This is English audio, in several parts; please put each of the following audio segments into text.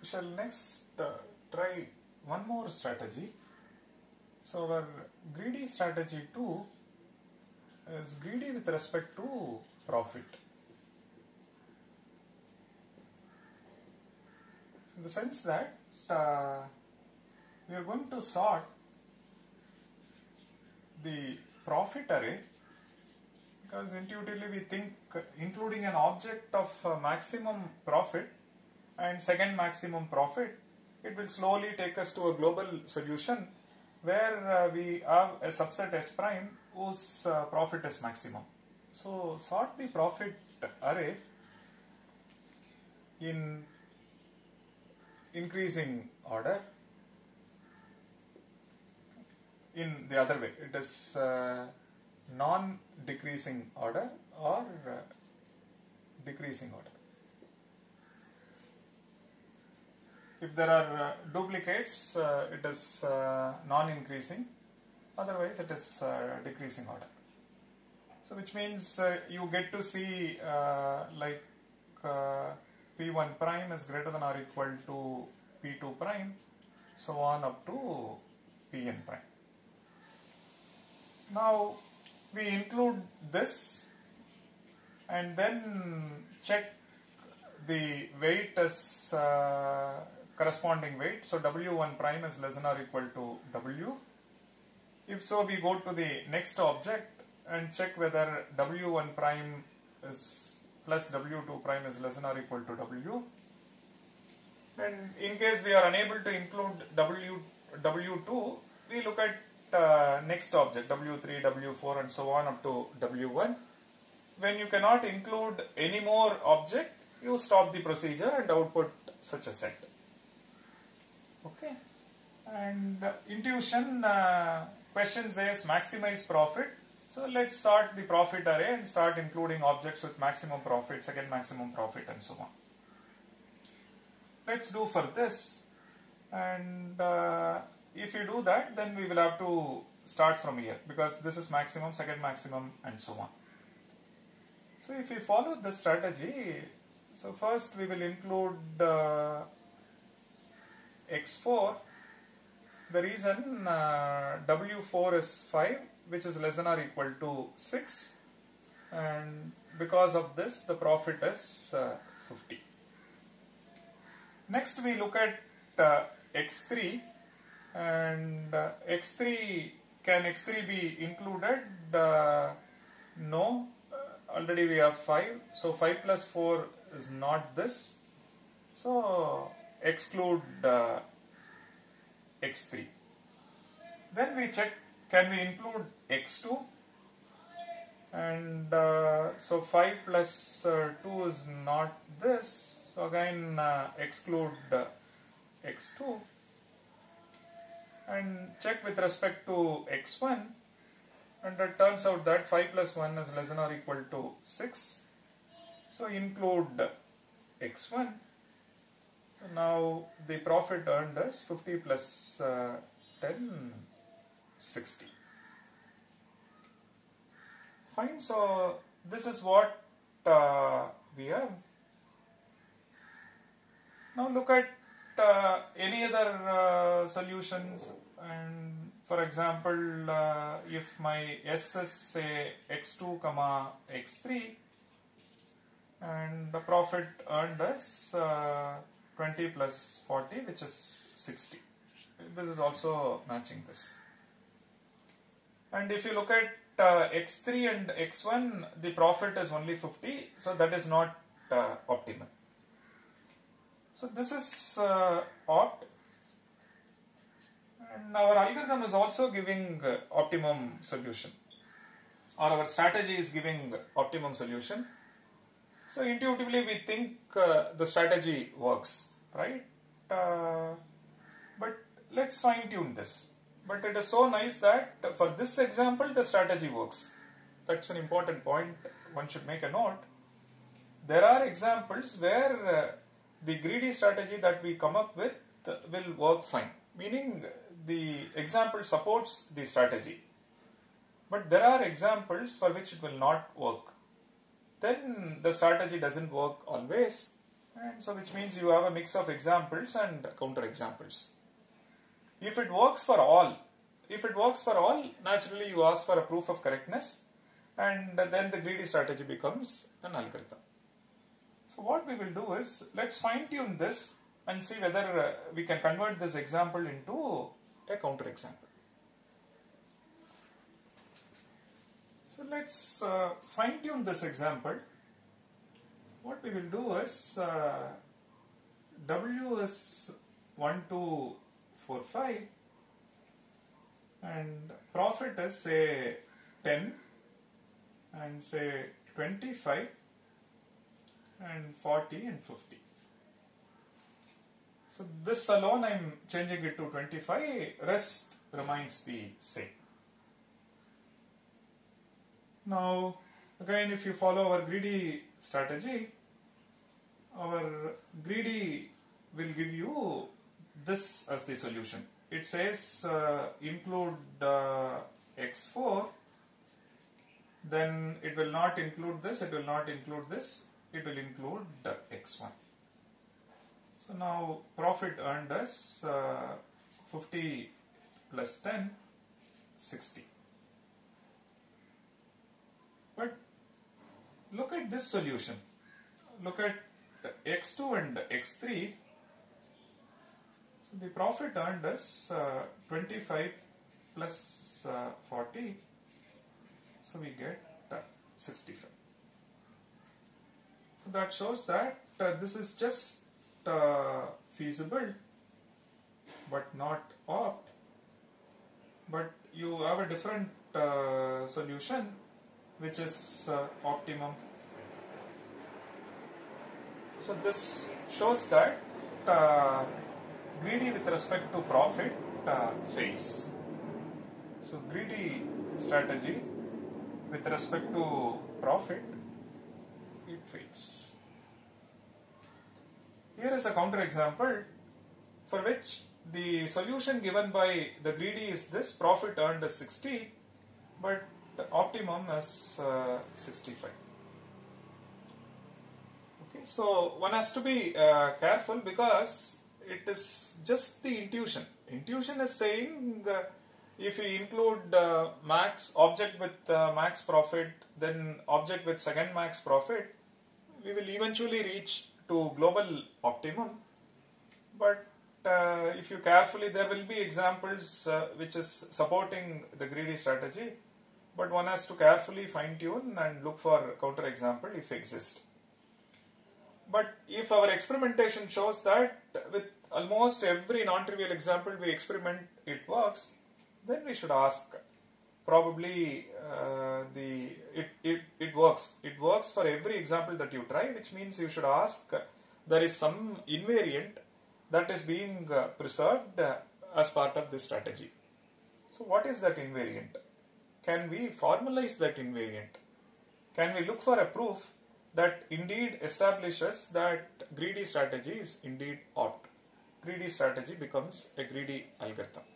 we shall next uh, try one more strategy. So our greedy strategy 2 is greedy with respect to profit. In the sense that uh, we are going to sort the profit array because intuitively we think including an object of uh, maximum profit and second maximum profit it will slowly take us to a global solution where uh, we have a subset S prime whose uh, profit is maximum. So sort the profit array in increasing order in the other way it is uh, non decreasing order or uh, decreasing order if there are uh, duplicates uh, it is uh, non increasing otherwise it is decreasing order. So which means you get to see like uh, p1 prime is greater than or equal to p2 prime so on up to pn prime. Now we include this and then check the weight as uh, corresponding weight. So w1 prime is less than or equal to w. If so we go to the next object and check whether w1 prime is plus w2 prime is less than or equal to w. And in case we are unable to include w w2 we look at uh, next object w3 w4 and so on up to w1 when you cannot include any more object you stop the procedure and output such a set okay. And intuition uh, question says maximize profit. So let's start the profit array and start including objects with maximum profit second maximum profit and so on. Let's do for this. And uh, if you do that then we will have to start from here because this is maximum second maximum and so on. So if we follow this strategy so first we will include uh, x4 the reason uh, w4 is 5 which is less than or equal to 6 and because of this the profit is uh, 50 next we look at uh, x3 and uh, x3 can x3 be included? Uh, no. Uh, already we have 5 so 5 plus 4 is not this. So exclude uh, x3 then we check can we include x2 and uh, so 5 plus uh, 2 is not this. So again uh, exclude uh, x2 and check with respect to x1 and it turns out that 5 plus 1 is less than or equal to 6 so include x1 so now the profit earned is 50 plus uh, 10 60 fine so this is what uh, we have. Now look at uh, any other uh, solutions. And for example uh, if my s is say x2 comma x3 and the profit earned is uh, 20 plus 40 which is 60 this is also matching this. And if you look at uh, x3 and x1 the profit is only 50 so that is not uh, optimal. So this is uh, opt. And our algorithm is also giving uh, optimum solution. Or our strategy is giving optimum solution so intuitively we think uh, the strategy works right? Uh, but let's fine tune this. But it is so nice that for this example the strategy works. That's an important point. One should make a note. There are examples where uh, the greedy strategy that we come up with will work fine. Meaning the example supports the strategy. But there are examples for which it will not work then the strategy doesn't work always and so which means you have a mix of examples and counter examples. If it works for all, if it works for all, naturally you ask for a proof of correctness and then the greedy strategy becomes an algorithm. So what we will do is, let's fine tune this and see whether uh, we can convert this example into a counter example. Let's uh, fine tune this example. What we will do is uh, W is 1, 2, 4, 5 and profit is say 10 and say 25 and 40 and 50. So this alone I am changing it to 25, rest remains the same. Now again if you follow our greedy strategy, our greedy will give you this as the solution. It says uh, include uh, x4 then it will not include this, it will not include this, it will include the x1. So now profit earned as uh, 50 plus 10, 60. But look at this solution. Look at x2 and x3. So the profit earned is uh, 25 plus uh, 40 so we get uh, 65. So that shows that uh, this is just uh, feasible but not opt. But you have a different uh, solution which is uh, optimum. So this shows that uh, greedy with respect to profit fails. So greedy strategy with respect to profit, it fails. Here is a counter example for which the solution given by the greedy is this profit earned is 60 but is uh, 65. Okay, so one has to be uh, careful because it is just the intuition. Intuition is saying uh, if you include uh, max object with uh, max profit, then object with second max profit, we will eventually reach to global optimum. But uh, if you carefully, there will be examples which is supporting the greedy strategy, but one has to carefully fine tune and look for counter example if exist. But if our experimentation shows that with almost every non-trivial example we experiment, it works, then we should ask probably uh, the it, it, it works. It works for every example that you try which means you should ask there is some invariant that is being preserved as part of this strategy. So what is that invariant can we formalize that invariant can we look for a proof that indeed establishes that greedy strategy is indeed opt greedy strategy becomes a greedy algorithm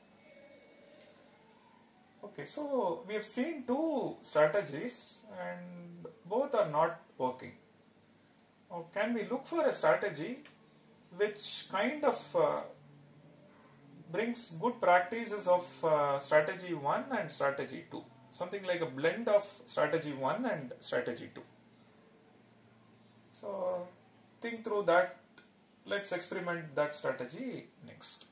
Okay, so we have seen two strategies and both are not working. Or can we look for a strategy which kind of uh, brings good practices of uh, strategy 1 and strategy 2? Something like a blend of strategy 1 and strategy 2. So think through that. Let's experiment that strategy next.